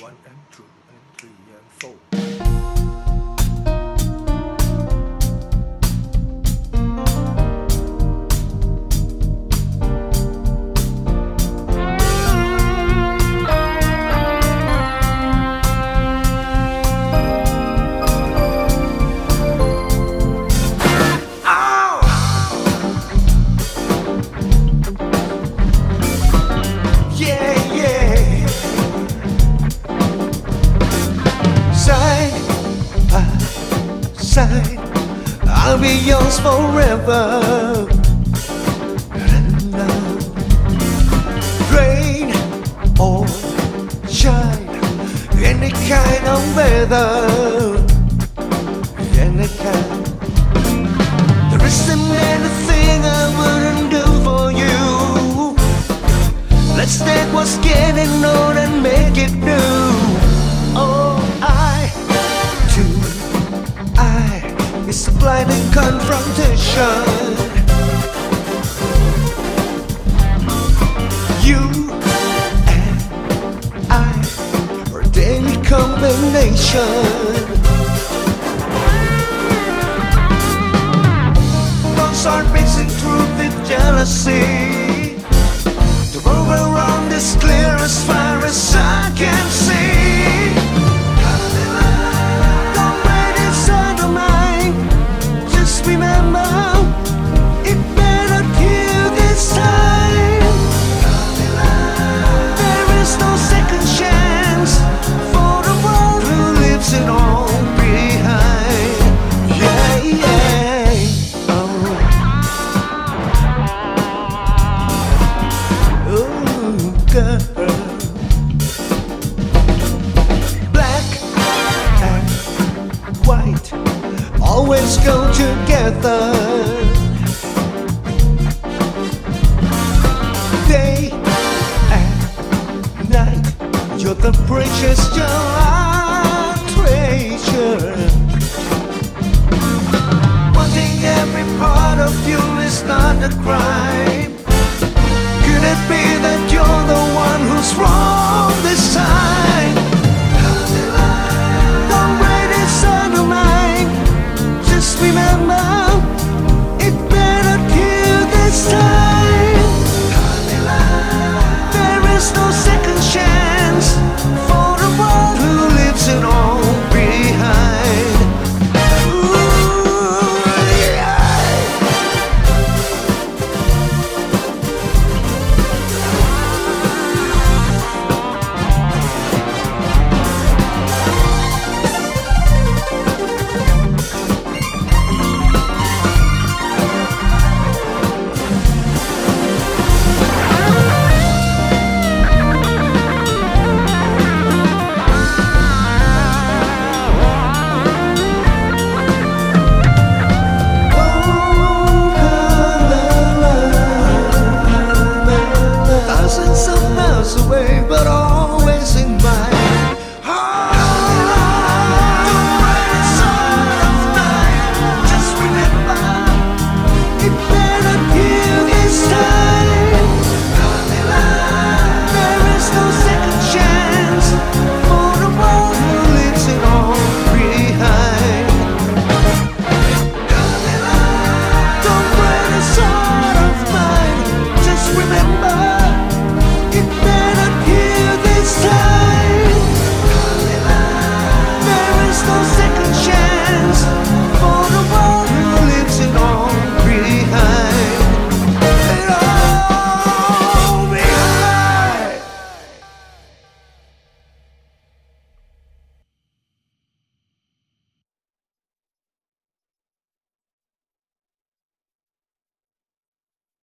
One and two and three and four. Side, I'll be yours forever. Rain or shine, any kind of weather, any. There isn't anything I wouldn't do for you. Let's take what's getting old and make it new. I, is a blinding confrontation. You and I are a daily combination. Both are mixing truth with jealousy. Always go together. Day and night, you're the precious I treasure. Wanting every part of you is not a crime. Could it be that